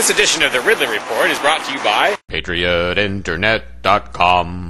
This edition of the Ridley Report is brought to you by PatriotInternet.com.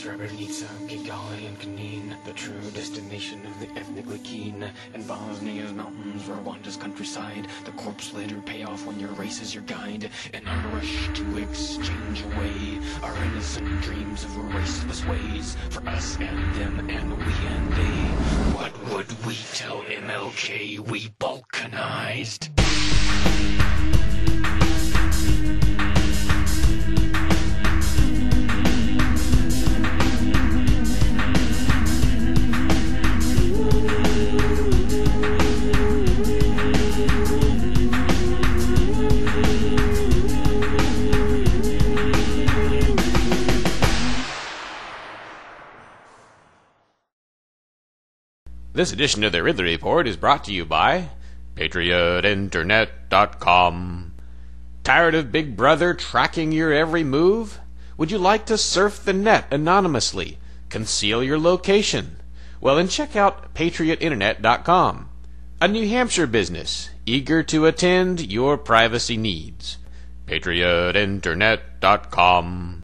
Srebrenica, Kigali, and Knin, the true destination of the ethnically keen. And Bosnia's mountains, Rwanda's countryside. The corpse litter pay off when your race is your guide. And a rush to exchange away our innocent dreams of raceless ways. For us and them, and we and they. What would we tell MLK? We balkanized. This edition of the Ridley Report is brought to you by PatriotInternet.com. Tired of Big Brother tracking your every move? Would you like to surf the net anonymously? Conceal your location? Well, then check out PatriotInternet.com, a New Hampshire business eager to attend your privacy needs. PatriotInternet.com.